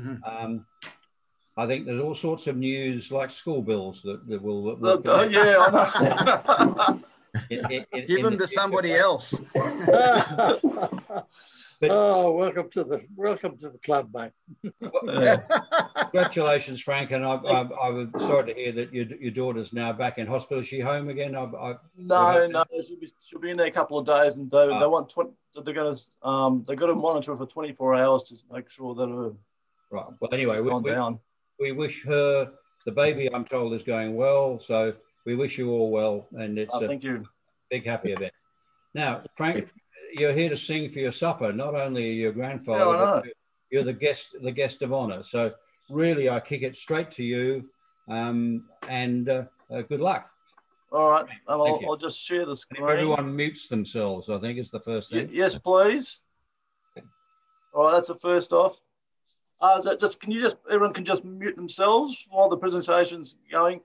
Mm-hmm. Um, I think there's all sorts of news like school bills that, that will. Will uh, yeah, in, in, in, Give them to somebody else. But, oh, welcome to the welcome to the club, mate. congratulations, Frank, and I, I, I, was sorry to hear that your, your daughter's now back in hospital. Is she home again? I, I no, no, she'll be, she'll be in there a couple of days, and they, oh. they want 20, they're going to um they got to monitor her for 24 hours to make sure that her right. Well, anyway, we, we, we, wish her the baby. I'm told is going well, so we wish you all well, and it's oh, thank you. Big happy event. Now, Frank, you're here to sing for your supper. Not only your grandfather, yeah, you're the guest, the guest of honor. So really, I kick it straight to you, um, and uh, uh, good luck. All right, I'll, I'll, just share the screen. Everyone mutes themselves, I think is the first thing. Y yes, please. All right, that's the first off. Uh, just can you just everyone can just mute themselves while the presentation's going.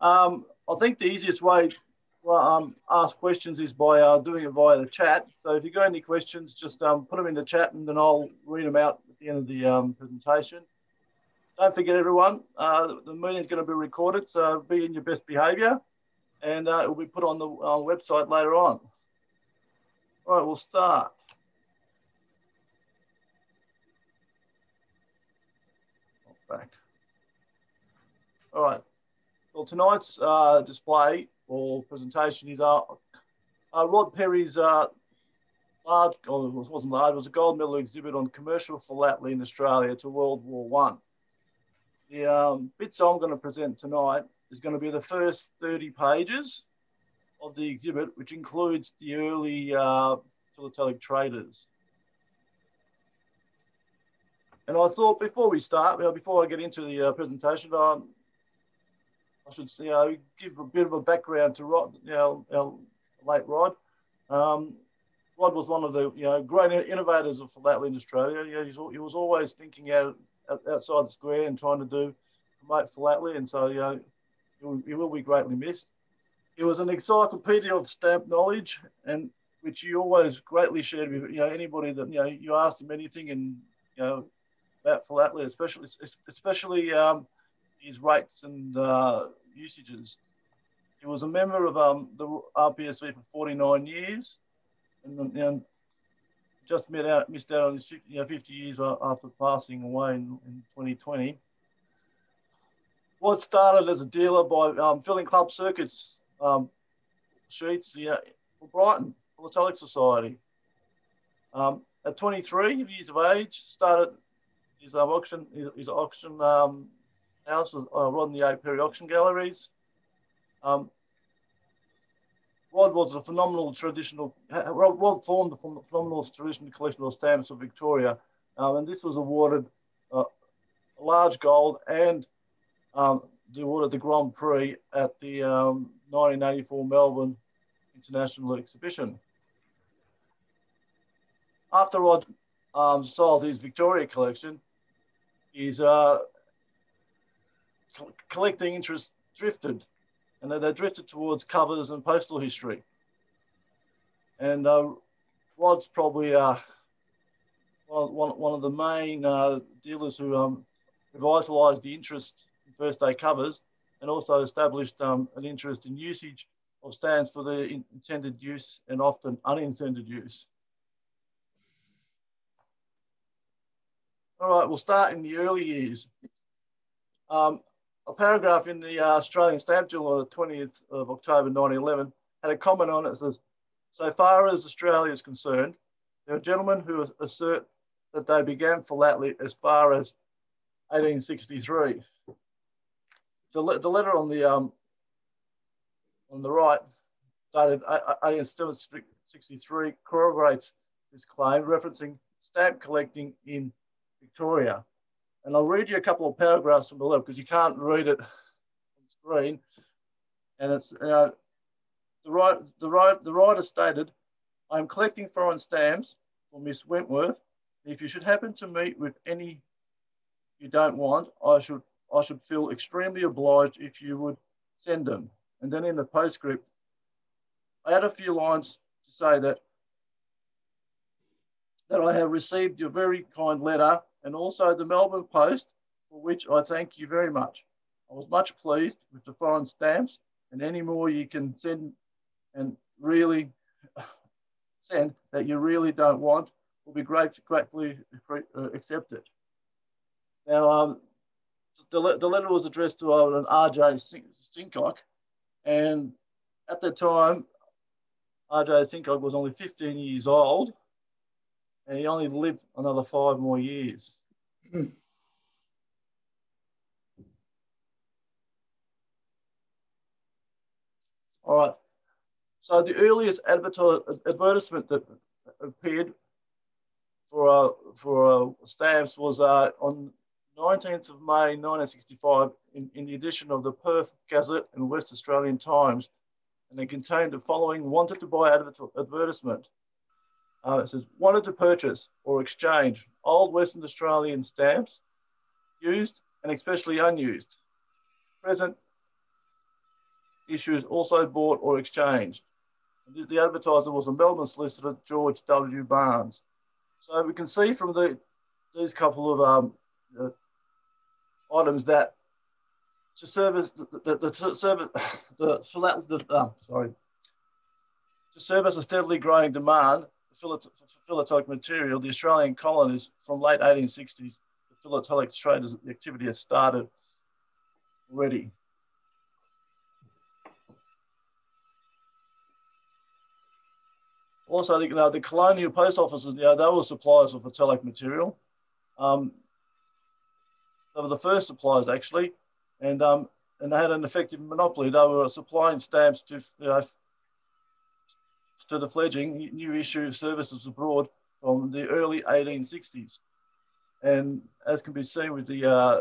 Um, I think the easiest way to um, ask questions is by uh, doing it via the chat. So if you've got any questions, just um, put them in the chat and then I'll read them out at the end of the um, presentation. Don't forget everyone, uh, the meeting is going to be recorded, so be in your best behaviour and uh, it will be put on the uh, website later on. All right, we'll start. Back. All right. Well, tonight's uh, display or presentation is uh, uh, Rod Perry's uh, large, oh, it wasn't large, it was a gold medal exhibit on commercial philately in Australia to World War One. The um, bits I'm going to present tonight is going to be the first 30 pages of the exhibit, which includes the early uh, philatelic traders. And I thought before we start, before I get into the uh, presentation, um, I should you know, give a bit of a background to Rod, you know, our late Rod. Um, Rod was one of the you know great innovators of philately in Australia. You know, he was always thinking out outside the square and trying to do promote philately, and so you know he will, he will be greatly missed. He was an encyclopedia of stamp knowledge, and which he always greatly shared with you know anybody that you know you asked him anything and you know about philately, especially especially um, his rates and uh, usages. He was a member of um, the RPSV for 49 years and, you know, just out, missed out on his 50, you know, 50 years after passing away in, in 2020. What started as a dealer by um, filling club circuits um, sheets yeah, for Brighton Philatelic Society. Um, at 23 years of age, started his um, auction, auction um, house uh, the A Perry Auction Galleries. Um, Rod was a phenomenal traditional, Rod, formed a phenomenal traditional collection of stamps of Victoria. Um, and this was awarded uh, large gold and um, the awarded the Grand Prix at the um, 1984 Melbourne International Exhibition. After Rod um, sold his Victoria collection, his uh, collecting interest drifted, and that they drifted towards covers and postal history. And uh, Rod's probably uh, one, one of the main uh, dealers who um, revitalised the interest in first day covers and also established um, an interest in usage of stands for the intended use and often unintended use. All right, we'll start in the early years. Um, a paragraph in the uh, Australian Stamp Journal on the 20th of October 1911 had a comment on it that says, so far as Australia is concerned, there are gentlemen who assert that they began philately as far as 1863. The, the letter on the um, on the right, dated 1863, corroborates this claim, referencing stamp collecting in Victoria. And I'll read you a couple of paragraphs from below because you can't read it on screen. And it's uh, the, the, the writer stated, I'm collecting foreign stamps for Miss Wentworth. If you should happen to meet with any you don't want, I should, I should feel extremely obliged if you would send them. And then in the postscript, I had a few lines to say that that I have received your very kind letter and also the Melbourne Post, for which I thank you very much. I was much pleased with the foreign stamps and any more you can send and really send that you really don't want will be great, gratefully uh, accepted. Now, um, the, the letter was addressed to an RJ Sincock, and at the time, RJ Sincock was only 15 years old, and he only lived another five more years. Mm. All right. So the earliest advertisement that appeared for uh, for uh, stamps was uh, on 19th of May 1965 in, in the edition of the Perth Gazette and West Australian Times, and it contained the following wanted to buy advertisement. Uh, it says wanted to purchase or exchange old Western Australian stamps, used and especially unused. Present issues also bought or exchanged. The, the advertiser was a Melbourne solicitor, George W. Barnes. So we can see from the, these couple of um, uh, items that to service the, the, the service the, the uh, sorry to service a steadily growing demand philatelic material, the Australian colonies from late 1860s, the philatelic activity has started already. Also, you know, the colonial post offices, you know, they were suppliers of philatelic material. Um, they were the first suppliers actually, and um, and they had an effective monopoly. They were supplying stamps to you know, to the fledgling new issue services abroad from the early 1860s, and as can be seen with the uh,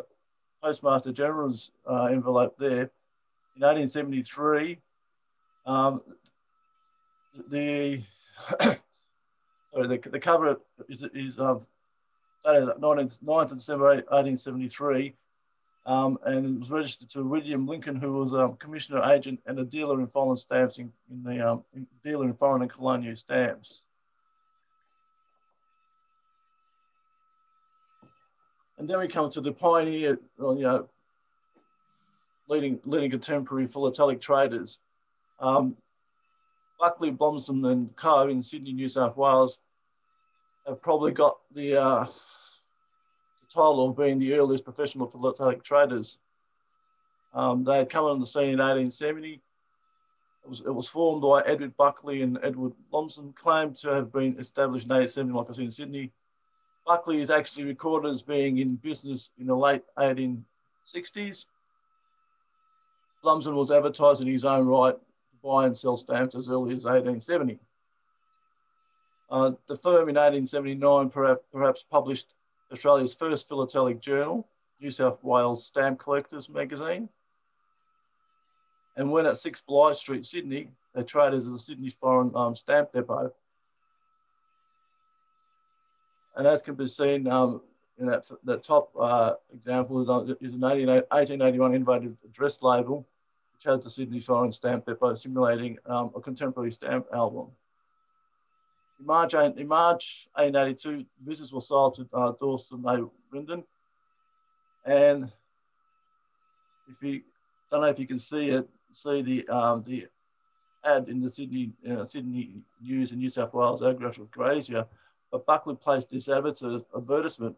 Postmaster General's uh, envelope there, in 1873, um, the sorry, the, the cover is, is um, 9th December 1873, um, and it was registered to William Lincoln, who was a commissioner agent and a dealer in foreign stamps in, in the um, in dealer in foreign and colonial stamps. And then we come to the pioneer, you know, leading leading contemporary philatelic traders. Um, Buckley, Blomsden and Co. in Sydney, New South Wales have probably got the, uh, the title of being the earliest professional philatelic traders. Um, they had come on the scene in 1870. It was, it was formed by Edward Buckley and Edward Blomsden, claimed to have been established in 1870, like I said, in Sydney. Buckley is actually recorded as being in business in the late 1860s. Blomsden was advertised in his own right to buy and sell stamps as early as 1870. Uh, the firm in 1879 perhaps, perhaps published Australia's first philatelic journal, New South Wales Stamp Collectors magazine. And when at 6 Bligh Street, Sydney, they traded as the Sydney Foreign um, Stamp Depot. And as can be seen um, in that, that top uh, example is, uh, is an 1881 innovative address label which has the Sydney Foreign Stamp Depot simulating um, a contemporary stamp album. In March, in March 1882, visitors were sold to uh, Dawson A. Vinden. And if you don't know if you can see it, see the um, the ad in the Sydney uh, Sydney News in New South Wales Agricultural Grazier, but Buckley placed this advertisement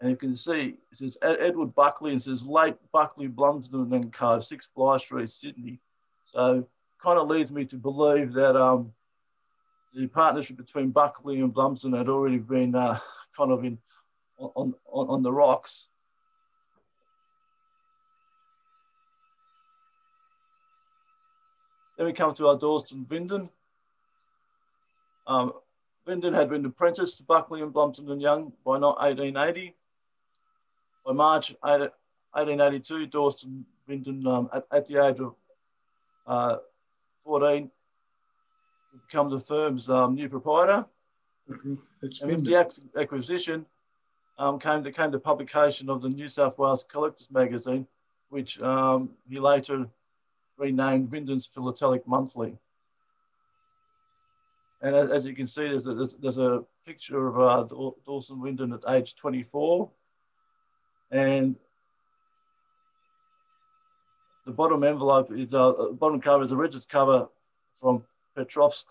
and you can see it says Edward Buckley and says late Buckley Blumsden and Co. 6 Bligh Street, Sydney. So kind of leads me to believe that um, the partnership between Buckley and Blumsden had already been uh, kind of in on, on, on the rocks. Then we come to our Dawson Vinden. Um, Vinden had been apprenticed to Buckley and Blumsden and Young by 1880. By March 1882, Dawson Vinden, um, at, at, the age of uh, 14, become the firm's um, new proprietor. Mm-hmm. And with the acquisition um, came, the, came the publication of the New South Wales Collectors Magazine, which um, he later renamed Vinden's Philatelic Monthly. And as, you can see, there's a, there's, there's a picture of uh, Dawson Vinden at age 24. And the bottom envelope is uh, bottom cover is a registered cover from Petrovsk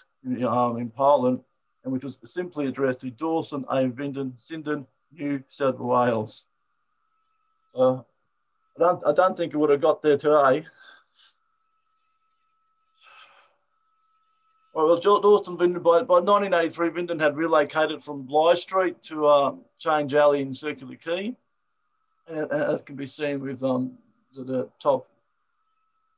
um, in Poland, and which was simply addressed to Dawson A. Vinden, Sydney, New South Wales. Uh, I don't, I don't think it would have got there today. Well, Dawson Vinden, by, by 1983, Vinden had relocated from Bligh Street to uh, Change Alley in Circular Quay. And as can be seen with um, the, the top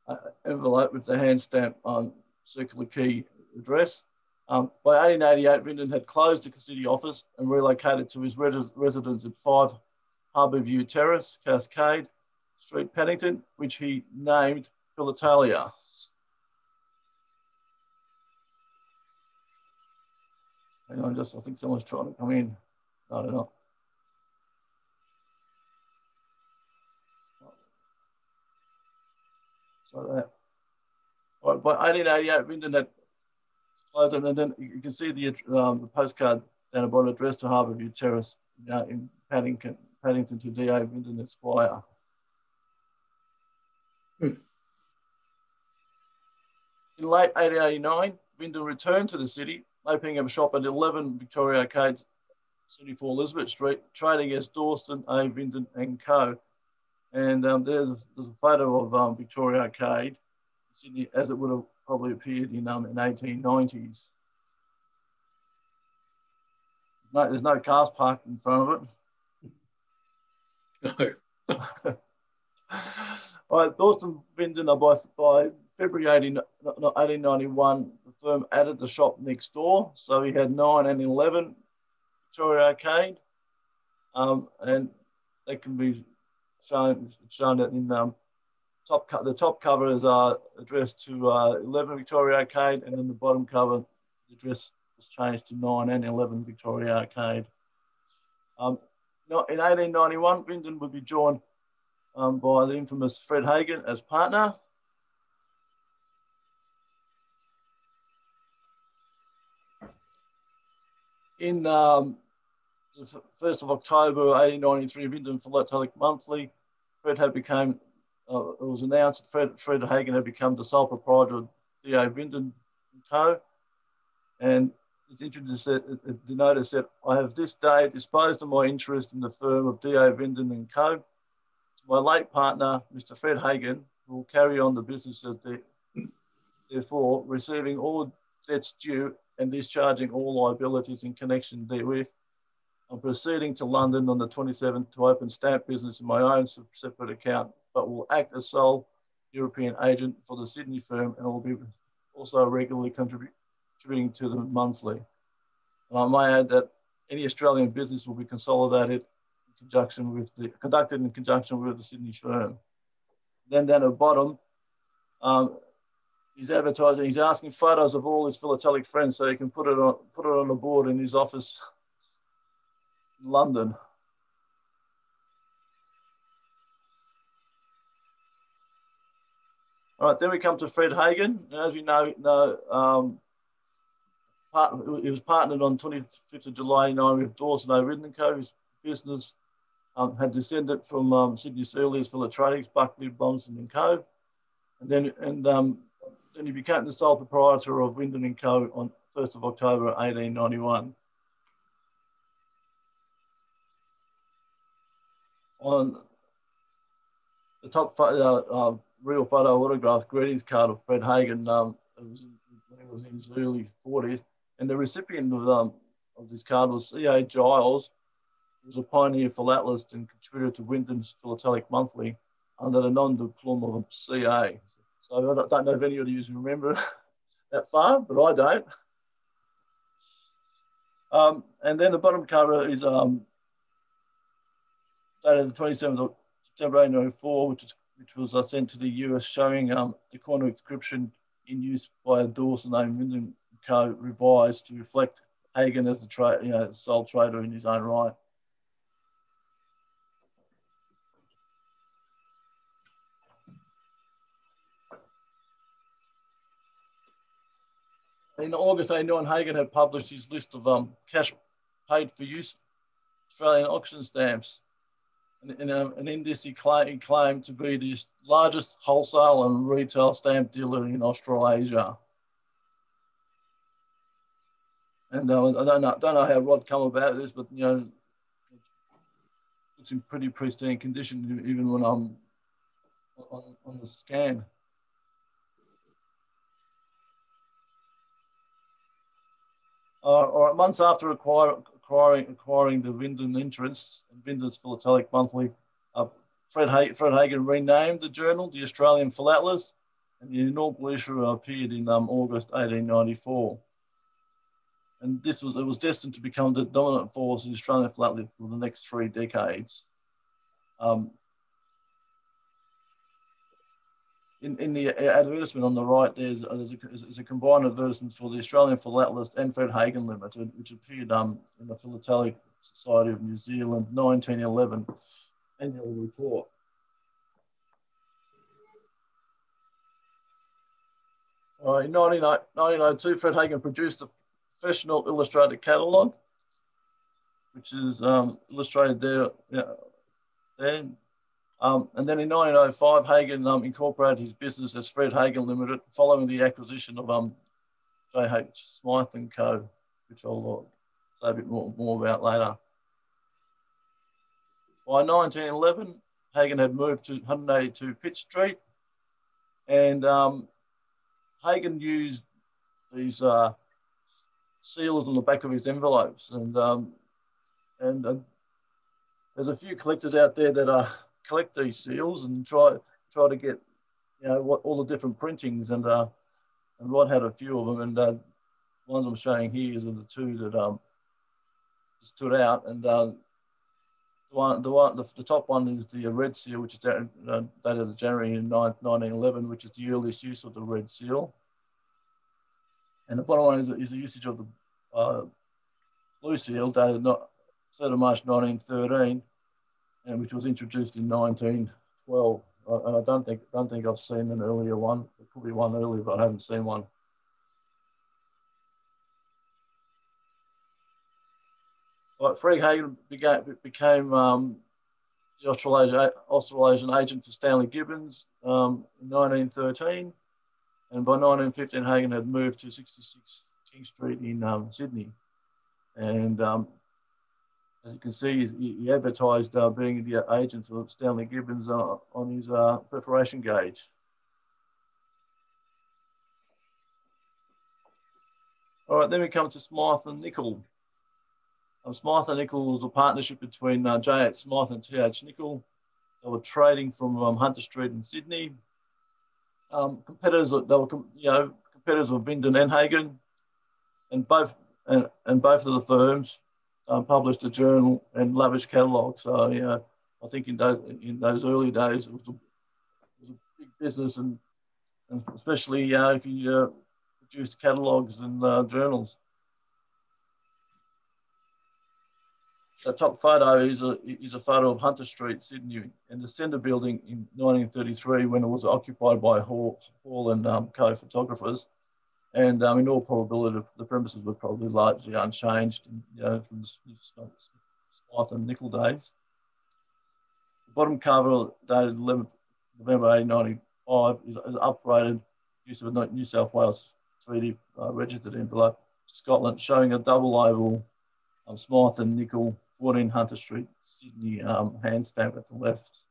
uh, envelope with the hand stamp on Circular Quay address. Um, by 1888, Vinden had closed the city office and relocated to his res residence at 5 Harbour View Terrace, Cascade Street, Paddington, which he named Philotalia. Hang on, just I think someone's trying to come in. I don't know. So that. Right, by 1888, Vinden had closed, and then you can see the, um, the postcard down the bottom, addressed to Harbourview Terrace you know, in Paddington, Paddington to D.A. Vinden Esquire. Hmm. In late 1889, Vinden returned to the city opening a shop at 11 Victoria Arcade, 74 Elizabeth Street, trading as Dawson, A. Vinden and Co. And um, there's, a, there's a photo of um, Victoria Arcade, Sydney, as it would have probably appeared in, um, in 1890s. No, there's no cars parked in front of it. No. All right, Dawson Vinden by, by February 18, 1891, the firm added the shop next door. So he had 9 and 11 Victoria Arcade. Um, and they can be shown, shown in um, top the top cover is uh, addressed to uh, 11 Victoria Arcade, and then the bottom cover, the address was changed to 9 and 11 Victoria Arcade. Um, in 1891, Vinden would be joined um, by the infamous Fred Hagen as partner. in um, the 1st of October 1893, Vinden Philatelic Monthly, Fred had become, uh, it was announced that Fred, Fred Hagen had become the sole proprietor of D.A. Vinden Co. And it's interesting that the notice said, I have this day disposed of my interest in the firm of D.A. Vinden Co. To my late partner, Mr. Fred Hagen, who will carry on the business of the, therefore receiving all debts due and discharging all liabilities in connection therewith. I'm proceeding to London on the 27th to open stamp business in my own separate account, but will act as sole European agent for the Sydney firm and will be also regularly contributing to the monthly. And I might add that any Australian business will be consolidated in conjunction with the, conducted in conjunction with the Sydney firm. Then down at the bottom, um, he's advertising, he's asking photos of all his philatelic friends so he can put it on put it on a board in his office in London. All right, then we come to Fred Hagen. And as you know, um, part, he was partnered on 25th of July 9 with Dawson A. Vinden Co. His business um, had descended from um, Sydney's earliest philatelics, Buckley, Blomsden and Co. And then, and um, and he became the sole proprietor of Vinden & Co. on 1st of October 1891. On the top photo, uh, real photo autograph greetings card of Fred Hagen, um, it was in, when he was in his early 40s, and the recipient of, um, of this card was C.A. Giles, who was a pioneer philatelist and contributor to Vinden's Philatelic Monthly under the nom de plume of CA. So I don't know if any of you remember that far, but I don't. Um, and then the bottom cover is um, dated the 27th of September 1894, which, is, which was uh, sent to the US showing um, the corner inscription in use by a Dawson named Vinden Co. revised to reflect Hagen as a tra- you know, sole trader in his own right. in August 89, Hagen had published his list of um, cash paid for use Australian auction stamps. And, and, um, and in this, he, claim, claimed to be the largest wholesale and retail stamp dealer in Australasia. And uh, I don't know, don't know how Rod come about this, but you know, it's in pretty pristine condition even when I'm on, on the scan. Uh, right, months after acquire, acquiring, acquiring the Vinden interests and Vinden's Philatelic Monthly, uh, Fred, ha Fred Hagen renamed the journal the Australian Philatelist, and the inaugural issue appeared in um, August 1894. And this was, it was destined to become the dominant force in Australian Philately for the next three decades. Um, in, in the advertisement on the right, there's, there's, a, there's a combined advertisement for the Australian Philatelist and Fred Hagen Limited, which appeared um, in the Philatelic Society of New Zealand 1911 annual report. Uh, in 1902, Fred Hagen produced a professional illustrated catalogue, which is um, illustrated there. Yeah, there. Um, and then in 1905, Hagen um, incorporated his business as Fred Hagen Limited following the acquisition of um, J.H. Smythe and Co., which I'll uh, say a bit more, more about later. By 1911, Hagen had moved to 182 Pitt Street, and um, Hagen used these uh, seals on the back of his envelopes, and um, and uh, there's a few collectors out there that are collect these seals and try try to get you know what all the different printings and uh, and Rod had a few of them and uh, ones I'm showing here are the two that um stood out and uh, the one the one the, the top one is the red seal which is dated, uh, dated January in 1911 which is the earliest use of the red seal. And the bottom one is, is the usage of the uh, blue seal dated not 3rd of March 1913 and which was introduced in 1912. Uh, and I don't think don't think I've seen an earlier one. There could be one earlier, but I haven't seen one. Right, Fred Hagen became, became um, the Australasian, Australasian agent for Stanley Gibbons um, in 1913. And by 1915, Hagen had moved to 66 King Street in um, Sydney. And um, as you can see, he, he advertised uh, being the agent of Stanley Gibbons uh, on his uh, perforation gauge. All right, then we come to Smythe and Nicol. Um, Smythe and Nicol was a partnership between uh, J.H. Smythe and T.H. Nicol. They were trading from um, Hunter Street in Sydney. Um, competitors, they were, you know, competitors of Vinden and Hagen, and both and, and both of the firms um, published a journal and lavish catalogue. So yeah, I think in those in those early days it was a, it was a big business, and, and especially uh, if you uh, produced catalogues and uh, journals. The top photo is a is a photo of Hunter Street, Sydney, and the Centre Building in 1933 when it was occupied by Hall, Hall and um, co-photographers. And um, in all probability, the premises were probably largely unchanged from the Smythe and Nicol days. The bottom cover, dated 11th November 1895, is, is upgraded use of a New South Wales 3D uh, registered envelope Scotland, showing a double oval um, Smythe and Nicol, 14 Hunter Street, Sydney um, hand stamp at the left.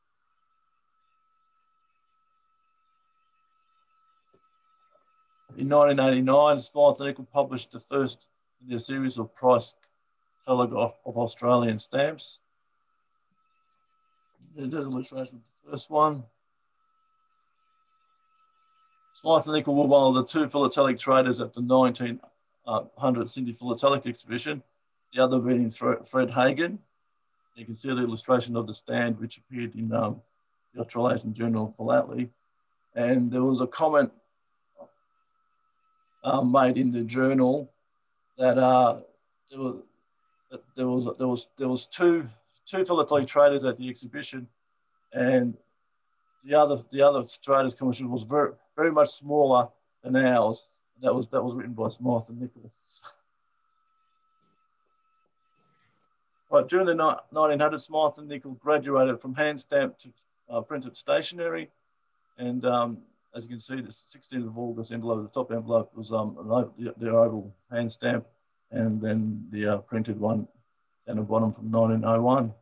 In 1989, Smythe Nicol published the first in their series of price telegraph of Australian stamps. There's an illustration of the first one. Smythe and Nicol were one of the two philatelic traders at the 1900 Sydney Philatelic exhibition, the other being Fred Hagen. You can see the illustration of the stand which appeared in um, the Australasian Journal of Philately. And there was a comment um, made in the journal that uh, there was there was there was there was two two philatelic traders at the exhibition, and the other the other traders commission was very very much smaller than ours, That was that was written by Smythe and Nichols. right, during the 1900s, Smythe and Nichols graduated from hand stamped to uh, printed stationery, and um, as you can see, the 16th of August envelope, the top envelope was um, the, oval hand stamp, and then the uh, printed one down the bottom from 1901.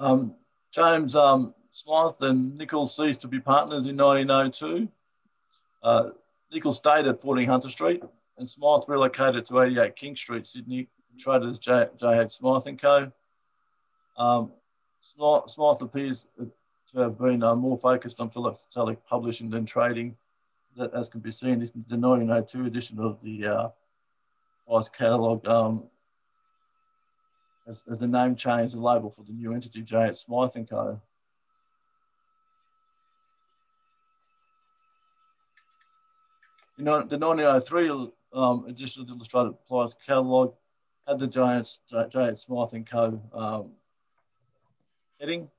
Um, James um, Smythe and Nichols ceased to be partners in 1902. Uh, Nichols stayed at 14 Hunter Street and Smythe relocated to 88 King Street, Sydney, and traded as J. J. H. Smythe and Co. Um, Smythe appears to have been uh, more focused on philatelic publishing than trading, that, as can be seen in the 1902 edition of the uh, Price Catalogue. Um, as, as the name changed, the label for the new entity, J.H. Smythe and Co. You know, the 1903 um, edition of the Illustrated Price Catalogue had the Giants, J.H. Smythe and Co. Um, heading.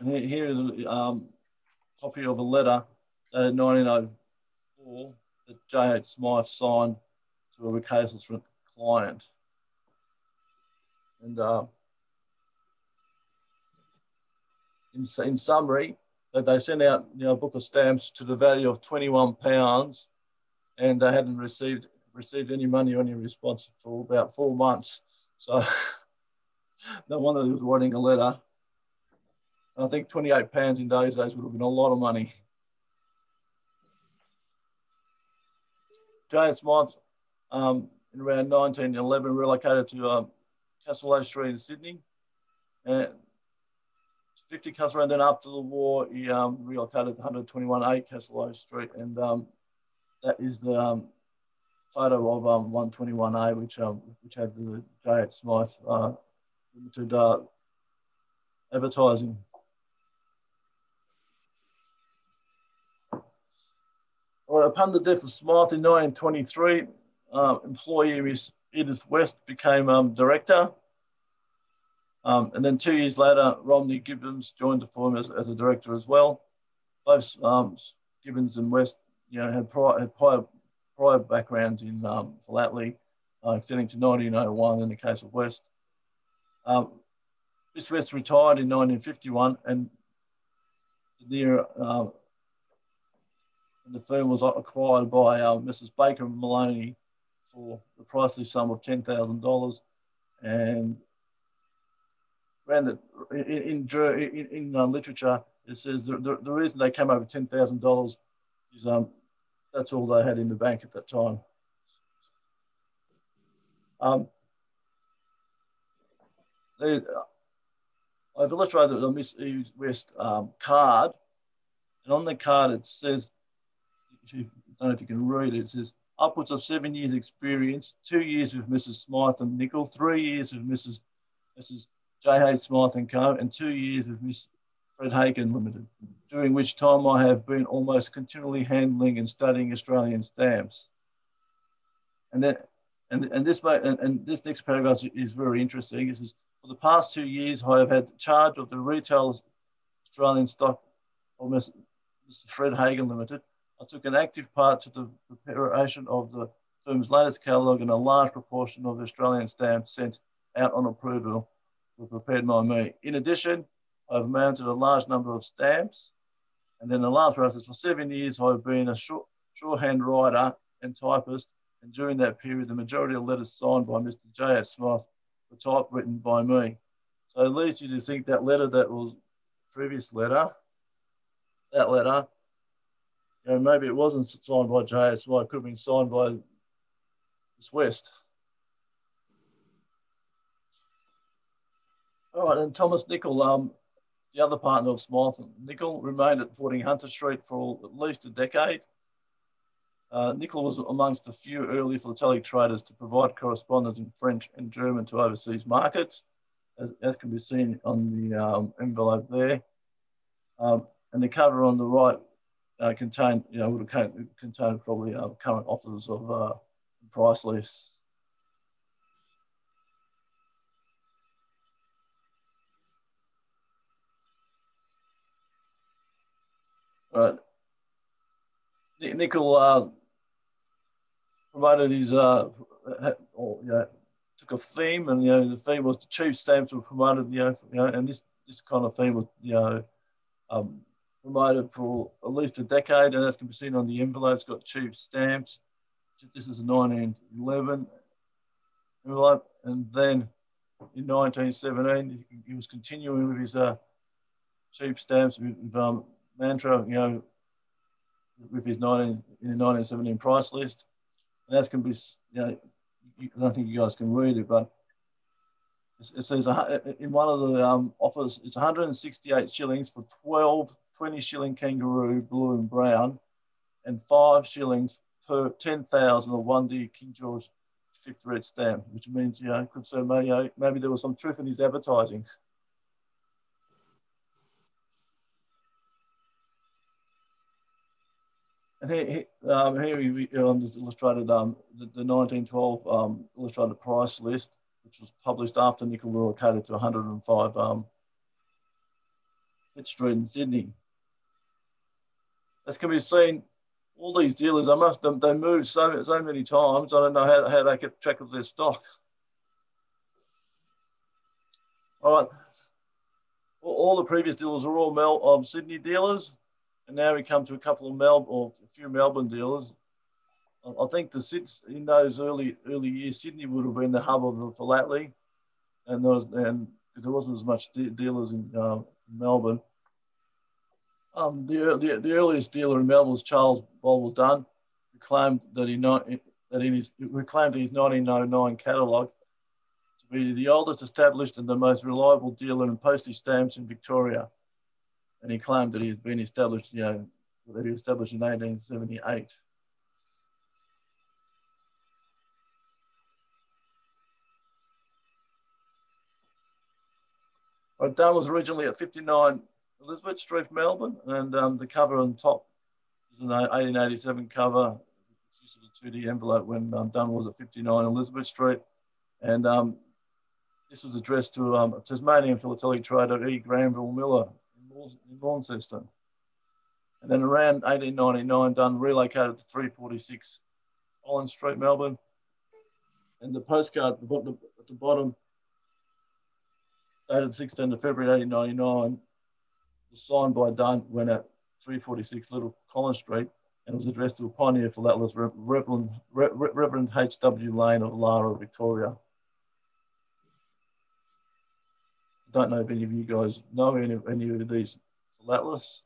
And here is a um, copy of a letter that in 1904 that J.H. Smythe signed to a recalcitrant client. And uh, in, in summary, that they sent out you know, a book of stamps to the value of 21 pounds and they hadn't received received any money or any response for about four months. So no wonder he was writing a letter. I think 28 pounds in those days would have been a lot of money. J.S. Smythe, um, in around 1911, relocated to um, Castlereagh Street in Sydney. And 50 Castlereagh, and then after the war, he um, relocated to 121A Castlereagh Street. And um, that is the um, photo of um, 121A, which um, which had the J.H. Smythe uh, limited uh, advertising. Well, upon the death of Smythe in 1923, uh, employee Edith West became um, director. Um, and then two years later, Romney Gibbons joined the firm as, as a director as well. Both um, Gibbons and West, you know, had prior, had prior prior backgrounds in um, philately, uh, extending to 1901 in the case of West. Um, Miss West retired in 1951 and near, uh, the firm was acquired by uh, Mrs. Baker Maloney for the priceless sum of $10,000 and in, in, in uh, literature, it says the, the, the, reason they came over $10,000 is um, that's all they had in the bank at that time. Um, they, I've illustrated the Miss West um, card, and on the card it says, if you, I don't know if you can read it, it says upwards of seven years experience, two years with Mrs. Smythe and Nicol, three years with Mrs. Mrs. J.H. Smythe and Co., and two years with Miss Fred Hagen Limited, during which time I have been almost continually handling and studying Australian stamps. And then, and, and this and, and this next paragraph is very interesting. It says, for the past two years, I have had charge of the retail Australian stock of Mr. Fred Hagen Limited. I took an active part to the preparation of the firm's latest catalogue and a large proportion of Australian stamps sent out on approval prepared by me. In addition, I've mounted a large number of stamps. And then the last says, for seven years, I've been a short, shorthand writer and typist. And during that period, the majority of letters signed by Mr. J.S. Smith were typewritten by me. So it leads you to think that letter that was previous letter, that letter, you know, maybe it wasn't signed by J.S. Smith, it could have been signed by Miss West. All right, and Thomas Nicol, um, the other partner of Smythe and Nicol, remained at 14 Hunter Street for at least a decade. Uh, was amongst a few early philatelic traders to provide correspondence in French and German to overseas markets, as, as can be seen on the um, envelope there. Um, and the cover on the right uh, contained, you know, would have contained probably uh, current offers of uh, price lists Right. Nicol uh, promoted his, uh, or, you know, took a theme, and you know the theme was the chief stamps were promoted, you know, you know, and this this kind of theme was, you know, um, promoted for at least a decade, and as can be seen on the envelopes, got chief stamps. This is a 1911 envelope, and then in 1917 he was continuing with his uh, cheap stamps with um, mantra, you know, with his 19 in the 1917 price list, and as can be, you know, I don't think you guys can read it, but it says in one of the um, offers, it's 168 shillings for 12 20 shilling kangaroo blue and brown, and five shillings per 10,000 of one D King George fifth red stamp, which means, you know, could say maybe, know, maybe there was some truth in his advertising. And here, um, here we um, illustrated um, the, the 1912 um, illustrated price list, which was published after Nicol relocated to 105 um, Pitt Street in Sydney. As can be seen, all these dealers, I must they move so so many times. I don't know how, how they kept track of their stock. All right, all the previous dealers are all Mel um, Sydney dealers, and now we come to a couple of Mel or a few Melbourne dealers. I think the in those early early years, Sydney would have been the hub of the philately, and there was and there wasn't as much de dealers in uh, Melbourne. Um, the, the, the earliest dealer in Melbourne was Charles Bulwer Dunn, who claimed that he not that in his who claimed his 1909 catalogue to be the oldest established and the most reliable dealer in postage stamps in Victoria, and he claimed that he has been established, you know, that he was established in 1878. Dunn was originally at 59 Elizabeth Street, Melbourne, and um, the cover on top is an 1887 cover. This is a 2D envelope when um, Dunn was at 59 Elizabeth Street. And um, this was addressed to um, Tasmanian philatelic trader E. Granville Miller in Launceston. And then around 1899, Dunn relocated to 346 Collins Street, Melbourne. And the postcard at the bottom, dated 16th of February 1899, was signed by Dunn when at 346 Little Collins Street and was addressed to a pioneer philatelist, Reverend, Reverend H.W. Lane of Lara, Victoria. Don't know if any of you guys know any, any of these philatelists.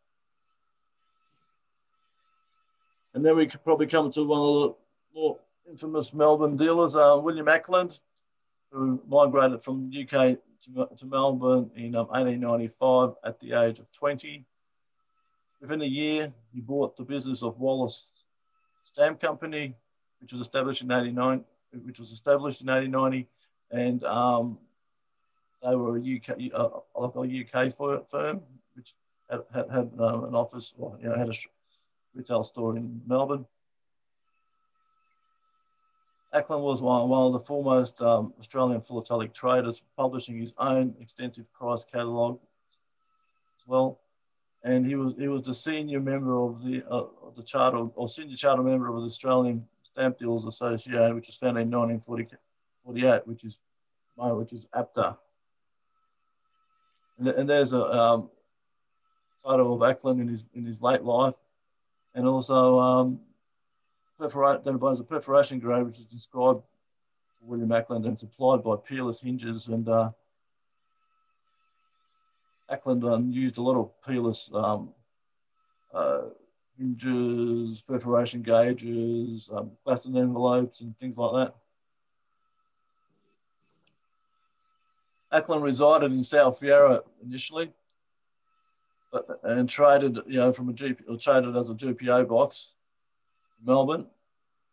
And then we could probably come to one of the more infamous Melbourne dealers, uh, William Ackland, who migrated from the UK to, to Melbourne in um, 1895 at the age of 20. Within a year, he bought the business of Wallace Stamp Company, which was established in 89, which was established in 1890, and um, they were a UK, uh, a UK firm, which had, had, had um, an office, or you know, had a retail store in Melbourne. Ackland was one, one of the foremost um, Australian philatelic traders, publishing his own extensive price catalogue as well. And he was he was the senior member of the uh, of the charter or senior charter member of the Australian Stamp Dealers Association, which was founded in 1948, which is which is APTA. And, and there's a um, photo of Ackland in his in his late life, and also um, perforate, a perforation grade, which is described for William Ackland and supplied by Peerless Hinges. And uh, Ackland um, used a lot of Peerless um, uh, hinges, perforation gauges, um, glassed envelopes, and things like that. Ackland resided in South Yarra initially, but, and traded, you know, from a GP, or traded as a GPO box Melbourne.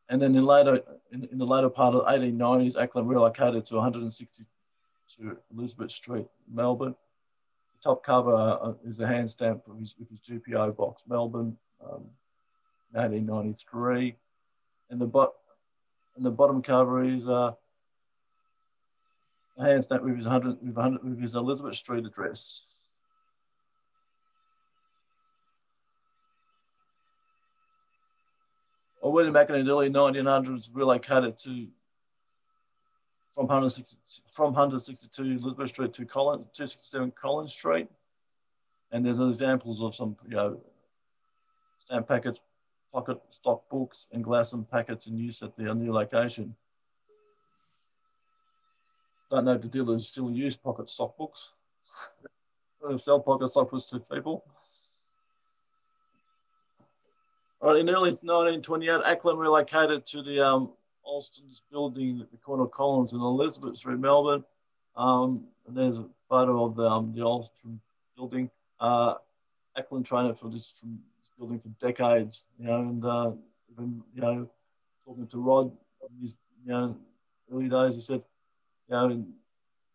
And then in later, in, in the later part of the 1890s, Ackland relocated to 162 Elizabeth Street, Melbourne. The top cover uh, is a hand stamp of his, with his GPO box, Melbourne, um, 1993. And the, bot, and the bottom cover is uh, stamp with his, 100, with, 100, with his Elizabeth Street address. Or William Ackland in the early 1900s relocated to from 160, from 162 Elizabeth Street to Collins, 267 Collins Street. And there's examples of some, you know, stamp packets, pocket stock books, and glass and packets in use at the new location. Don't know if the dealers still use pocket stock books. sell pocket stock books to people. Right, in early 1928, Ackland relocated to the um, Alston's building at the corner of Collins and Elizabeth Street, Melbourne. Um, and there's a photo of the, um, the Alston building. Uh, Ackland trained for this from this building for decades, you know, and uh, you know, talking to Rod in his, you know, early days, he said, you know,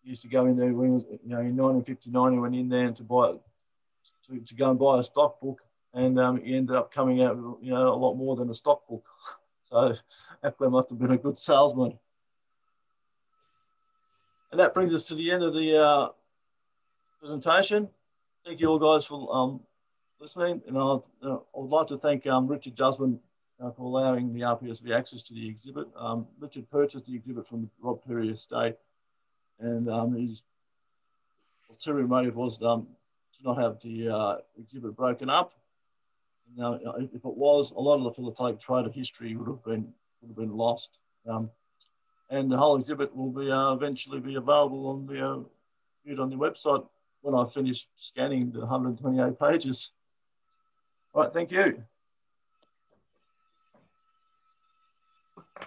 used to go in there when he was, you know, in 1959, he went in there to buy, to, to go and buy a stock book and um, he ended up coming out, you know, a lot more than a stock book. So Ackland must have been a good salesman. And that brings us to the end of the uh, presentation. Thank you all guys for um, listening. And uh, I would like to thank um, Richard Jusman uh, for allowing the RPSV access to the exhibit. Um, Richard purchased the exhibit from the Rod Perry estate and um, his ulterior motive was um, to not have the uh, exhibit broken up now, if it was, a lot of the philatelic trade of history would have been would have been lost. Um, and the whole exhibit will be uh, eventually be available on the uh, on the website when I finish scanning the 128 pages. All right, thank you.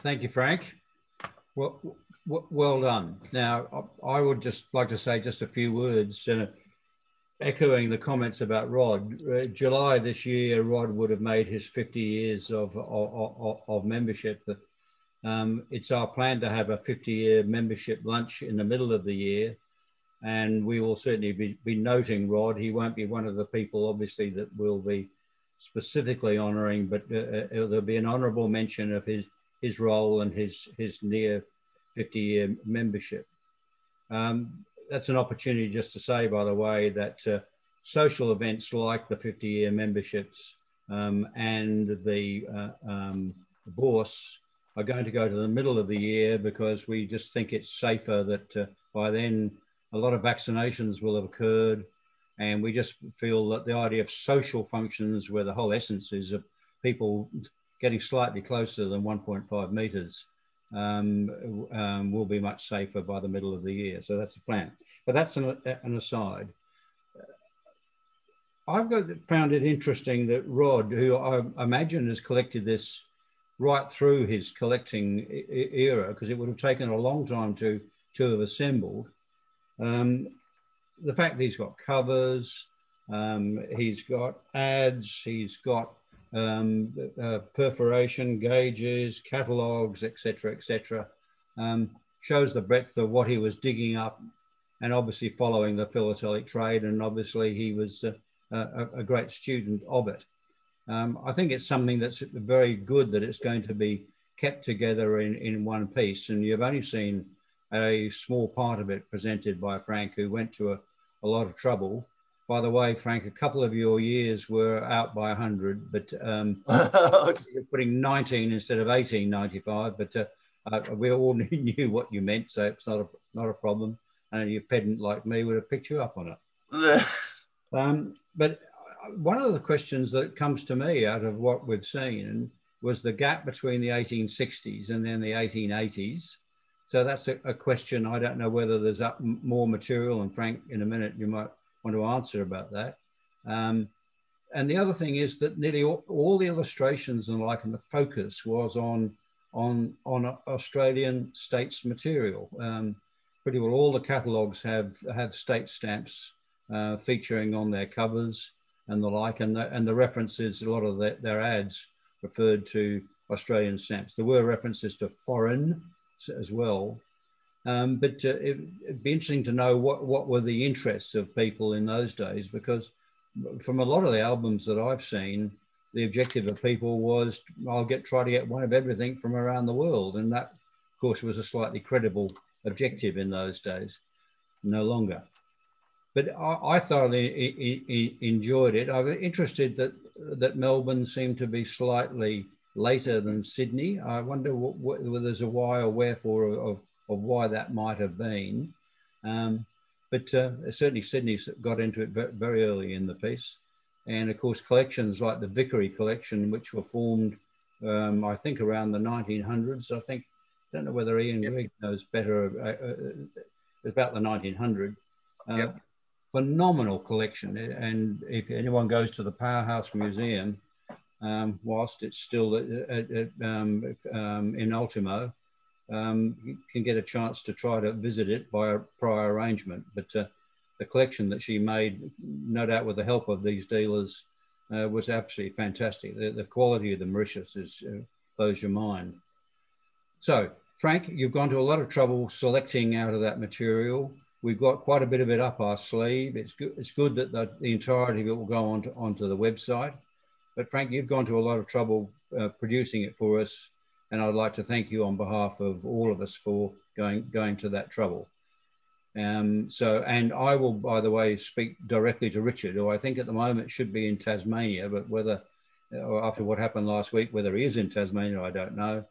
Thank you, Frank. Well, well done. Now, I would just like to say just a few words. Uh, echoing the comments about Rod, uh, July this year, Rod would have made his 50 years of, of, of, membership. Um, it's our plan to have a 50 year membership lunch in the middle of the year. And we will certainly be, be noting Rod. He won't be one of the people, obviously, that we'll be specifically honouring, but uh, uh there'll be an honourable mention of his, his role and his, his near 50 year membership. Um, that's an opportunity just to say, by the way, that uh, social events like the 50 year memberships um, and the uh, um, bourse are going to go to the middle of the year because we just think it's safer that uh, by then a lot of vaccinations will have occurred. And we just feel that the idea of social functions, where the whole essence is of people getting slightly closer than 1.5 meters, um, um, will be much safer by the middle of the year. So that's the plan. But that's an, an aside. I've got, found it interesting that Rod, who I imagine has collected this right through his collecting era, because it would have taken a long time to, to have assembled. Um, the fact that he's got covers, um, he's got ads, he's got um, uh, perforation gauges, catalogues, etc., etc., um, shows the breadth of what he was digging up, and obviously following the philatelic trade, and obviously he was uh, a, a, great student of it. Um, I think it's something that's very good that it's going to be kept together in, in one piece, and you've only seen a small part of it presented by Frank, who went to a, a lot of trouble by the way, Frank, a couple of your years were out by 100, but um, you're putting 19 instead of 1895. But uh, uh, we all knew what you meant, so it's not a, not a problem. And a pedant like me would have picked you up on it. um, but uh, one of the questions that comes to me out of what we've seen was the gap between the 1860s and then the 1880s. So that's a, a question. I don't know whether there's up more material, and Frank, in a minute, you might want to answer about that. Um, and the other thing is that nearly all, all, the illustrations and like and the focus was on on on Australian states material. Um, pretty well all the catalogues have have state stamps uh, featuring on their covers and the like, and the, and the references a lot of the, their ads referred to Australian stamps. There were references to foreign as well, um, but uh, it, would be interesting to know what, what were the interests of people in those days, because from a lot of the albums that I've seen, the objective of people was I'll get try to get one of everything from around the world, and that, of course, was a slightly credible objective in those days. No longer. But I, I thoroughly enjoyed it. I was interested that that Melbourne seemed to be slightly later than Sydney. I wonder what, what, whether there's a why or wherefore of, of why that might have been. Um, but uh, certainly Sydney's got into it very early in the piece. And of course, collections like the Vickery collection, which were formed, um, I think, around the 1900s. I think, I don't know whether Ian yep. Gregg knows better uh, uh, about the 1900. Uh, yep. Phenomenal collection. And if anyone goes to the Powerhouse Museum, um, whilst it's still at, at, at, um, um, in Ultimo, um, you can get a chance to try to visit it by a prior arrangement. But uh, the collection that she made, no doubt with the help of these dealers, uh, was absolutely fantastic. The, the, quality of the Mauritius is uh, blows your mind. So, Frank, you've gone to a lot of trouble selecting out of that material. We've got quite a bit of it up our sleeve. It's good, it's good that the, the entirety of it will go onto, onto the website. But Frank, you've gone to a lot of trouble uh, producing it for us. And I'd like to thank you on behalf of all of us for going, going to that trouble. Um, so, and I will, by the way, speak directly to Richard, who I think at the moment should be in Tasmania, but whether, after what happened last week, whether he is in Tasmania, I don't know.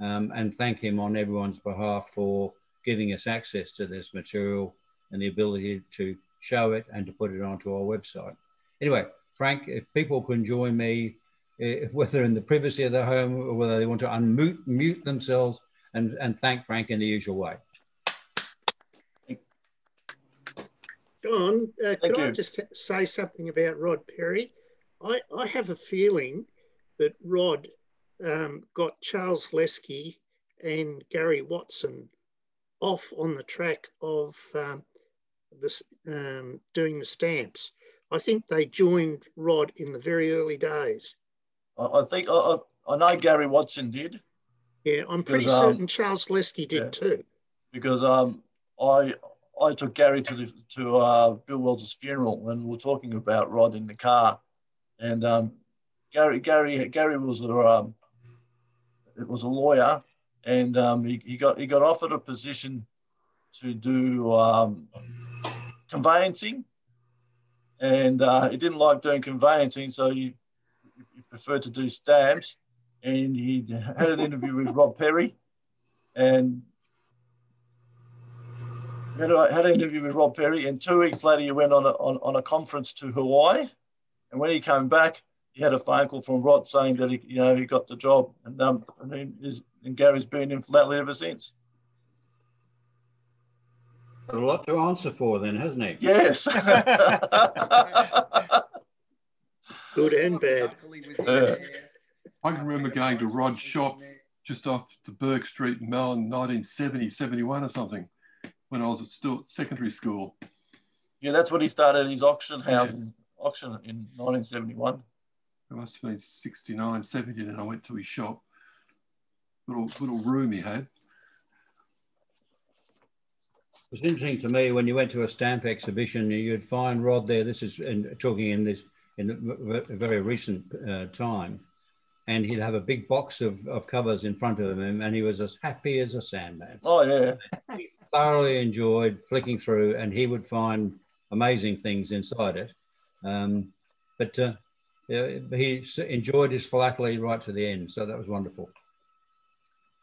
Um, and thank him on everyone's behalf for giving us access to this material and the ability to show it and to put it onto our website. Anyway, Frank, if people can join me, eh, whether in the privacy of their home or whether they want to unmute mute themselves and, and thank Frank in the usual way. John, uh, could you. I just say something about Rod Perry? I, I have a feeling that Rod um, got Charles Leski and Gary Watson off on the track of um, this, um, doing the stamps. I think they joined Rod in the very early days. I, think I, I know Gary Watson did. Yeah, I'm pretty um, certain Charles Leski did yeah, too. Because um, I I took Gary to the, to uh, Bill Wells's funeral, and we were talking about Rod in the car, and um, Gary Gary Gary was a um, it was a lawyer, and um, he, he got he got offered a position to do um, conveyancing, and uh, he didn't like doing conveyancing, so he preferred to do stamps, and he had an interview with Rod Perry, and had, a, had an interview with Rod Perry, and two weeks later, he went on a, on, on a conference to Hawaii. And when he came back, he had a phone call from Rod saying that he, you know, he got the job, and um, and, and Gary's been in philately ever since. Got a lot to answer for, then, hasn't he? Yes. Good and bad. Yeah. I can remember going to Rod's shop just off the Bourke Street in Melbourne, 1970, 71 or something when I was at still secondary school. Yeah, that's when he started his auction house yeah. auction in 1971. It must have been 69, 70, then I went to his shop. Little little room he had. It was interesting to me when you went to a stamp exhibition, you'd find Rod there. This is in, talking in this in a very recent uh, time, and he'd have a big box of, of covers in front of him, and he was as happy as a sandman. Oh yeah, he thoroughly enjoyed flicking through, and he would find amazing things inside it. Um, but uh, he enjoyed his philately right to the end, so that was wonderful.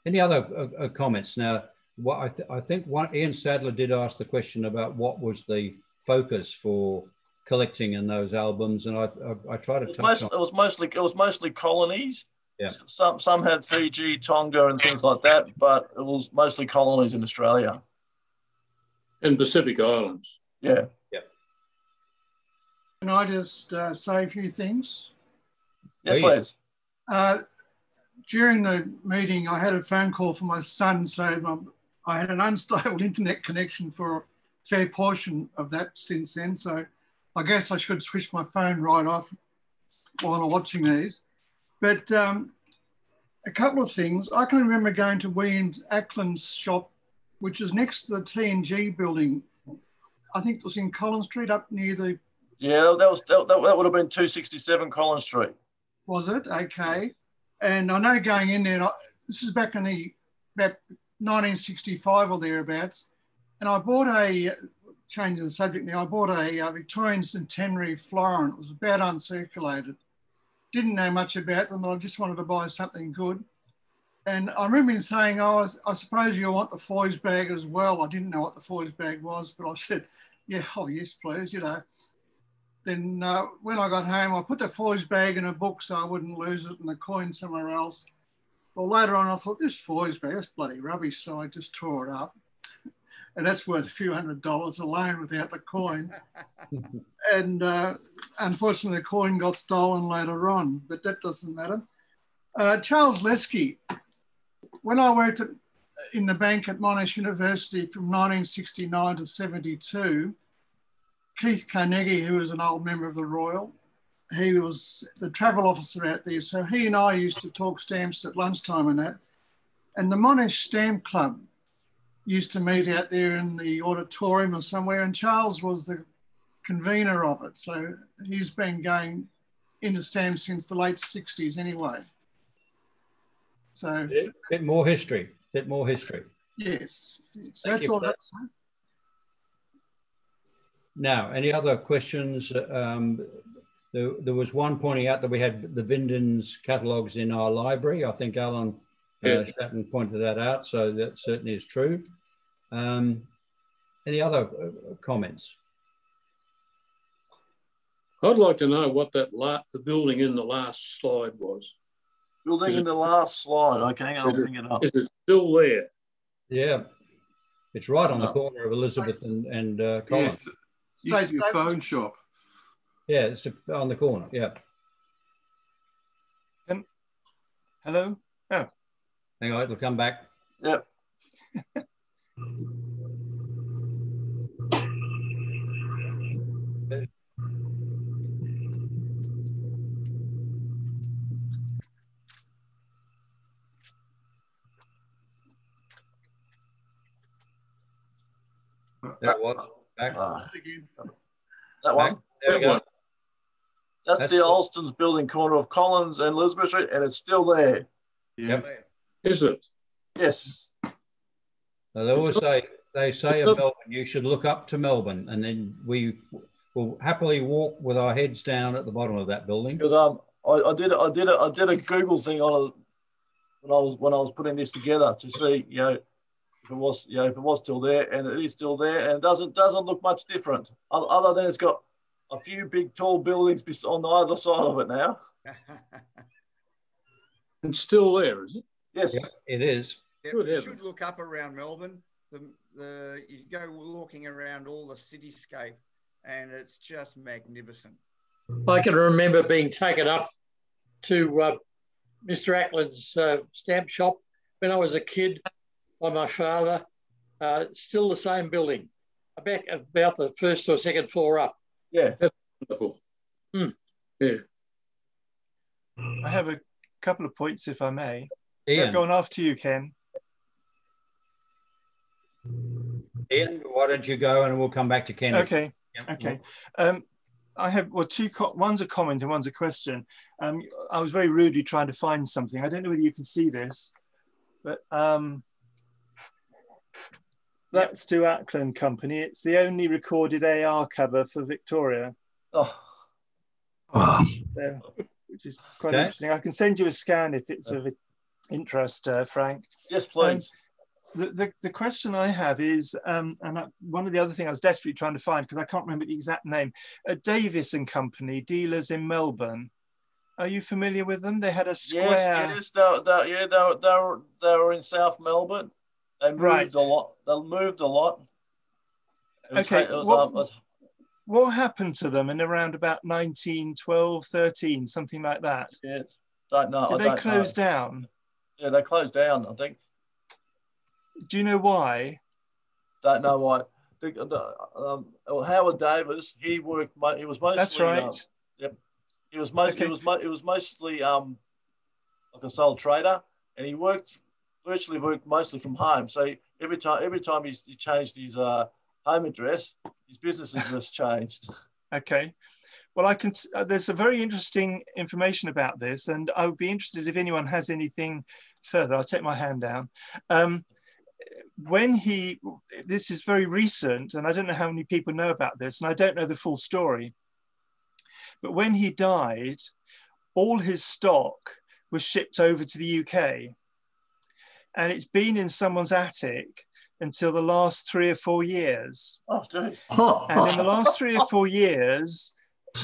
Any other uh, uh, comments? Now, what I, th I think one, Ian Sadler did ask the question about what was the focus for collecting in those albums, and I, I, I try to. It was, most, it was mostly it was mostly colonies. Yeah. Some some had Fiji, Tonga, and things like that, but it was mostly colonies in Australia and Pacific Islands. Yeah. Yeah. Can I just uh, say a few things? Yes, please. Uh, during the meeting, I had a phone call from my son, so I had an unstable internet connection for a fair portion of that since then. So I guess I should switch my phone right off while I'm watching these. But um, a couple of things. I can remember going to William Ackland's shop which is next to the T&G building. I think it was in Collins Street up near the. Yeah, that was that, that, would have been 267 Collins Street. Was it? Okay. And I know going in there, this is back in the about 1965 or thereabouts. And I bought a, changing the subject now, I bought a, a Victorian centenary florin. It was about uncirculated. didn't know much about them, I just wanted to buy something good. And I remember him saying, oh, I suppose you want the Foy's bag as well. I didn't know what the Foy's bag was, but I said, yeah, oh, yes, please, you know. Then uh, when I got home, I put the Foy's bag in a book so I wouldn't lose it and the coin somewhere else. Well, later on, I thought, this Foy's bag, that's bloody rubbish. So I just tore it up. And that's worth a few hundred dollars alone without the coin. and uh, unfortunately, the coin got stolen later on, but that doesn't matter. Uh, Charles Leski, when I worked at, in the bank at Monash University from 1969 to 72, Keith Carnegie, who was an old member of the Royal, he was the travel officer out there. So he and I used to talk stamps at lunchtime and that. And the Monash Stamp Club used to meet out there in the auditorium or somewhere, and Charles was the convener of it. So he's been going into stamps since the late 60s anyway. So a bit, more history, bit more history. Yes, so that's all that. Now, any other questions? Um, there, there, was one pointing out that we had the Vindens catalogues in our library. I think Alan uh, Shatton pointed that out, so that certainly is true. Um, any other uh, comments? I'd like to know what that the building in the last slide was. Building is in it, the last slide. Okay, I'll bring it up. Is it still there? Yeah, it's right on the uh, corner of Elizabeth and, and uh, Collins. Yes, used to phone shop. Yeah, it's on the corner. Yeah. Um, hello. Oh. Hang on, it'll come back. Yep. That one. Back. Uh, that one. There we go. That's, That's the Alston's building corner of Collins and Elizabeth Street, and it's still there. Yep. Is it? Yes. Now, they always say they say of Melbourne, you should look up to Melbourne, and then we will happily walk with our heads down at the bottom of that building. Because um, I, I did I did a, I did a Google thing on it when I was when I was putting this together to see you know if it was you know if it was still there, and it is still there, and it doesn't doesn't look much different other than it's got a few big tall buildings on either side of it now. it's still there, is it? Yes, yeah, it is. Yeah, you should look up around Melbourne. The, the you go walking around all the cityscape, and it's just magnificent. I can remember being taken up to uh, Mr. Ackland's uh, stamp shop when I was a kid by my father. Uh, still the same building, about about the first or second floor up. Yeah, that's wonderful. Hmm. Yeah. I have a couple of points, if I may. Ian. Going after you, Ken. Ian, why don't you go and we'll come back to Ken. Okay. Yep. Okay. Um, I have well two. one's a comment and one's a question. Um, I was very rudely trying to find something. I don't know whether you can see this, but um, that's to Ackland Company. It's the only recorded AR cover for Victoria. Oh. There, which is quite okay. interesting. I can send you a scan if it's of interest, uh, Frank. Yes, please. Um, the, the, the, question I have is, um, and I, one of the other things I was desperately trying to find because I can't remember the exact name, uh, Davis and Company, dealers in Melbourne. Are you familiar with them? They had a square. Yes, is. They're, they're, yeah, they're, they're, they're in South Melbourne. They moved right. a lot. They moved a lot. Okay. what, um, what happened to them in around about 1912, 13, something like that? Yeah, don't know. Did I they close know. down? Yeah, they closed down, I think. Do you know why? Don't know why. Um, Howard Davis, he worked. He was mostly. That's right. Um, yep. He was mostly. Okay. He was. It was mostly um, like a sole trader, and he worked virtually worked mostly from home. So every time every time he, he changed his uh, home address, his business address changed. Okay. Well, I can. Uh, there's a very interesting information about this, and I would be interested if anyone has anything further. I'll take my hand down. Um, when he, this is very recent, and I don't know how many people know about this, and I don't know the full story. But when he died, all his stock was shipped over to the UK. And it's been in someone's attic until the last three or four years. Oh, geez. and in the last three or four years,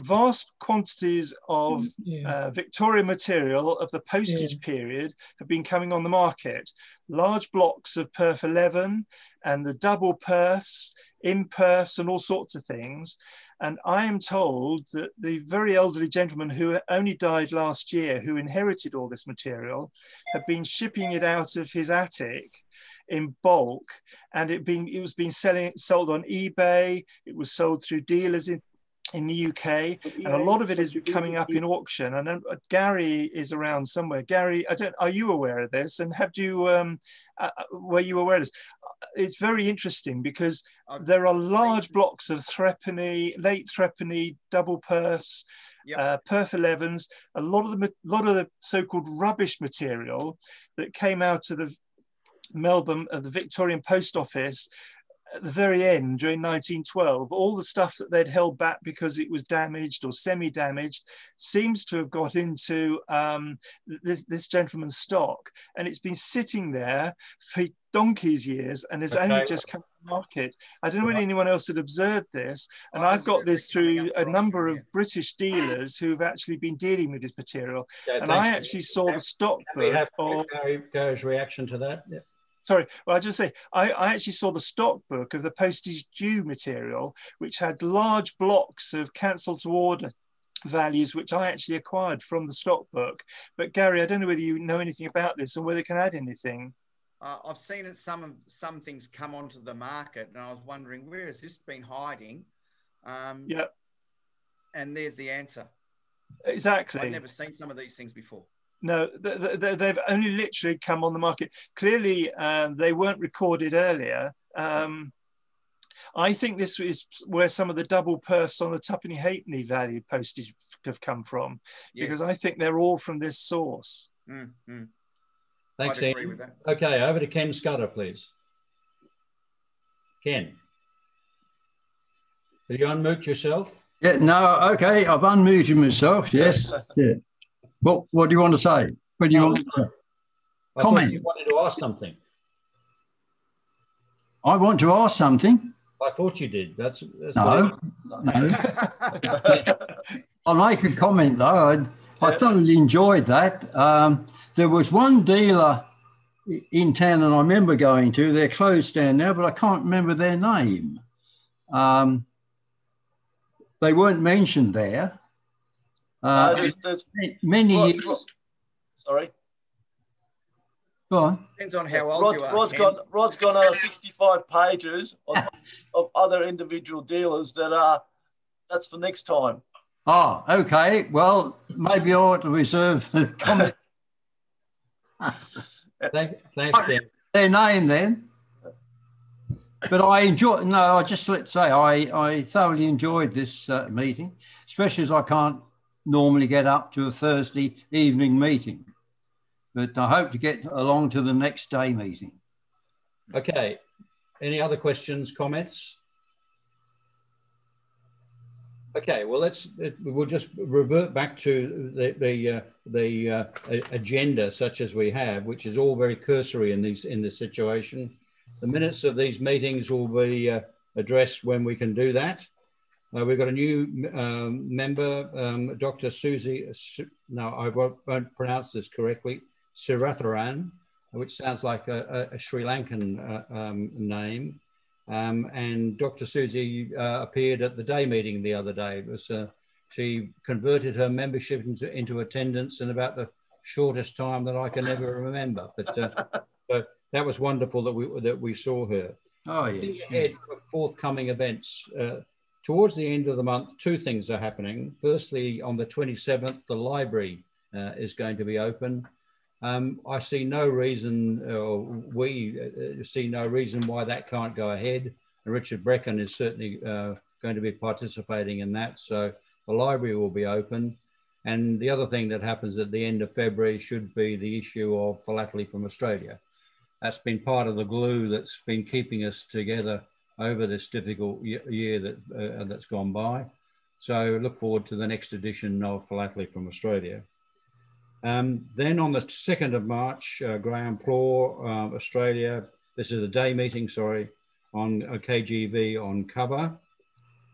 vast quantities of Yeah. uh, Victoria material of the postage period have been coming on the market. Large blocks of perf 11 and the double perfs, imperfs, and all sorts of things. And I am told that the very elderly gentleman who only died last year, who inherited all this material, had been shipping it out of his attic in bulk, and it being it was being selling sold on eBay. It was sold through dealers in in the UK, and a lot of it is coming up in auction. And then, uh, Gary is around somewhere. Gary, I don't. Are you aware of this? And have you? Um, uh, uh, were you aware of this? Uh, It's very interesting because there are large blocks of threepenny, late threepenny, double perfs, Yep. uh, perf 11s. A lot of the ma- lot of the so-called rubbish material that came out of the Melbourne of the Victorian Post Office at the very end during 1912, all the stuff that they'd held back because it was damaged or semi-damaged seems to have got into um, this, this gentleman's stock, and it's been sitting there for donkey's years and has only just come to market. I don't know whether anyone else had observed this, and I've got this through a number of British dealers who've actually been dealing with this material, Yeah, and I actually saw the stock book have of Gary, Gary's reaction to that? Yeah. Sorry, well, I just say I, I actually saw the stock book of the postage due material, which had large blocks of cancelled to order values, which I actually acquired from the stock book. But Gary, I don't know whether you know anything about this or whether you can add anything. Uh, I've seen it, some of some things come onto the market, and I was wondering where has this been hiding? Um, Yeah, And there's the answer. exactly. I've never seen some of these things before. No, th- th- they've only literally come on the market. Clearly, um, they weren't recorded earlier. Um, I think this is where some of the double perfs on the tuppenny halfpenny value postage have come from, because I think they're all from this source. Mm, mm. Thanks, I'd agree Ian. with that. Okay, over to Ken Scudder, please. Ken. Will you unmute yourself? Yeah, no, okay, I've unmuted myself, yes. Yeah. What, what do you want to say? What do you want to? I Comment. you wanted to ask something. I want to ask something. I thought you did. That's, that's No, no. I'll make a comment though. I, I thoroughly enjoyed that. Um, there was one dealer in town, and I remember going to. They're closed down now, but I can't remember their name. Um, they weren't mentioned there. No, Uh, there's, there's, many Rod- years. Rod- sorry. Go on. Depends on how old Rod, you are. Rod's Ken. got Rod's got uh, 65 pages of, of other individual dealers that are that's for next time. Oh, okay. Well, maybe I ought to reserve the comment Thank, thanks, Ken. their name then. But I enjoy. No, I just let's say I I thoroughly enjoyed this uh, meeting, especially as I can't normally get up to a Thursday evening meeting. But I hope to get along to the next day meeting. Okay. Any other questions, comments? Okay, well, let's, we'll just revert back to the, the, uh, the uh, agenda such as we have, which is all very cursory in these, in this situation. The minutes of these meetings will be uh, addressed when we can do that. Uh, we've got a new um, member, um, Dr. Susie, Su- no, I won't, won't pronounce this correctly, Siratharan, which sounds like a, a, Sri Lankan uh, um, name. Um, and Dr. Susie uh, appeared at the day meeting the other day. It was, uh, she converted her membership into, into attendance in about the shortest time that I can ever remember. But uh, so that was wonderful that we, that we saw her. Oh yes. ahead for forthcoming events. Uh, towards the end of the month, two things are happening. Firstly, on the 27th, the library uh, is going to be open. Um, I see no reason, or we uh, see no reason why that can't go ahead. And Richard Breckon is certainly uh, going to be participating in that. So the library will be open. And the other thing that happens at the end of February should be the issue of philately from Australia. That's been part of the glue that's been keeping us together over this difficult year that, uh, that's gone by. So look forward to the next edition of Philately from Australia. Um, then on the 2nd of March, uh, Graham Plaw, uh, Australia, this is a day meeting, sorry, on uh, KGV on cover.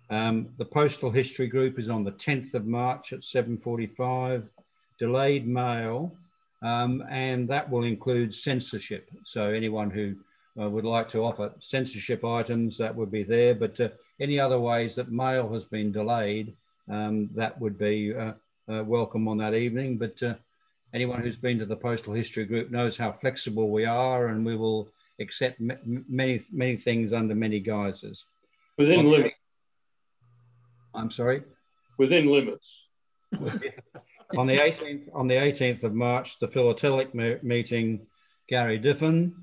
Um, the Postal History Group is on the 10th of March at 7.45, delayed mail, um, and that will include censorship. So anyone who uh, would like to offer censorship items, that would be there, but uh, any other ways that mail has been delayed, um, that would be uh, uh welcome on that evening. But uh, anyone who's been to the Postal History Group knows how flexible we are and we will accept many, many things under many guises. Within limits. I'm sorry? Within limits. on the 18th, on the 18th of March, the philatelic me meeting, Gary Diffin,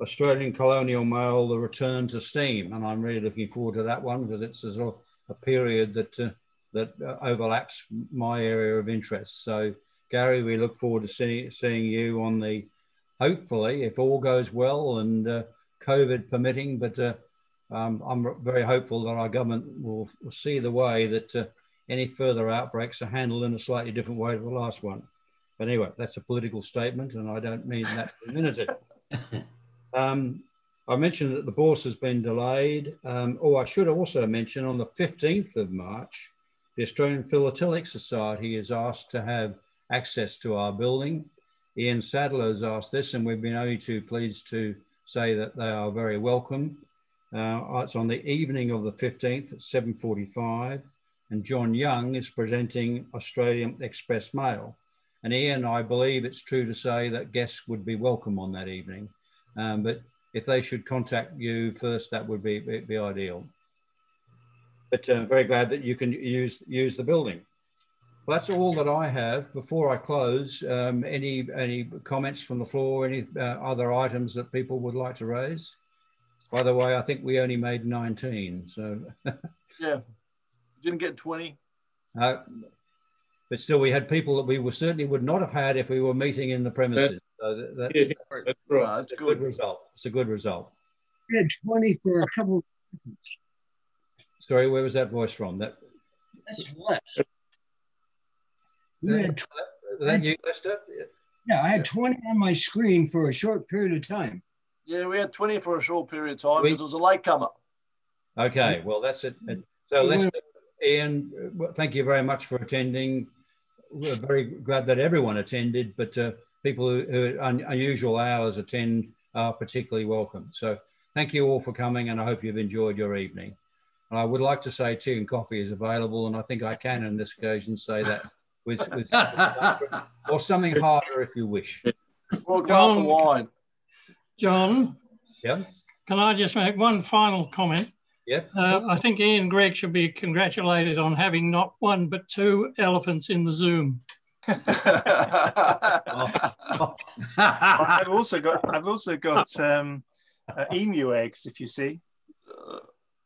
Australian Colonial Mail, the return to steam, and I'm really looking forward to that one because it's a, sort of a period that uh, that uh, overlaps my area of interest. So, Gary, we look forward to see, seeing you on the, hopefully, if all goes well and uh, COVID permitting, but uh, um, I'm very hopeful that our government will, will see the way that uh, any further outbreaks are handled in a slightly different way to the last one. But anyway, that's a political statement, and I don't mean that diminutive. um, I mentioned that the Bourse has been delayed. Um, oh, I should also mention on the 15th of March, the Australian Philatelic Society is asked to have access to our building. Ian Sadler has asked this, and we've been only too pleased to say that they are very welcome. Uh, it's on the evening of the 15th at 7.45 and John Young is presenting Australian Express Mail. And Ian, I believe it's true to say that guests would be welcome on that evening. Um, but if they should contact you first, that would be, be, be ideal. But uh, very glad that you can use, use the building. Well, that's all that I have. Before I close, um, any, any comments from the floor, any uh, other items that people would like to raise? By the way, I think we only made 19. So yeah, didn't get 20. Uh, but still, we had people that we were certainly would not have had if we were meeting in the premises. So that, that's, yeah, that's, right. uh, that's a good. good result. It's a good result. We had 20 for a couple. Sorry, where was that voice from? That that's less. We that, had that you, Lester? Yeah, I had 20 on my screen for a short period of time. Yeah, we had 20 for a short period of time because it was a late comer. Okay, well, that's it. So, Lester, Ian, thank you very much for attending. We're very glad that everyone attended, but uh, people who, who un unusual hours attend are particularly welcome. So, thank you all for coming, and I hope you've enjoyed your evening. And I would like to say tea and coffee is available, and I think I can, on this occasion, say that with, with or something harder if you wish. Or a glass of wine. John? Yeah? Can I just make one final comment? Yeah. Uh, I think Ian Gregg should be congratulated on having not one but two elephants in the Zoom. I've also got I've also got um, uh, emu eggs. If you see.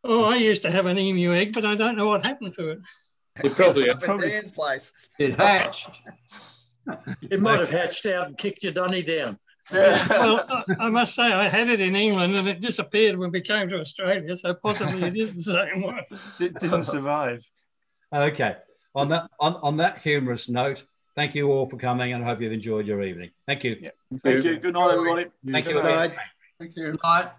Oh, I used to have an emu egg, but I don't know what happened to it. It probably, it probably Dan's place. It hatched. it might have hatched out and kicked your dunny down well, I must say, I had it in England and it disappeared when we came to Australia, so possibly it is the same one. It didn't survive. Okay. On that on, on that humorous note, thank you all for coming and I hope you've enjoyed your evening. Thank you. Yeah. Thank you. Good night, everybody. Thank Good you. Night. Thank you. Good night.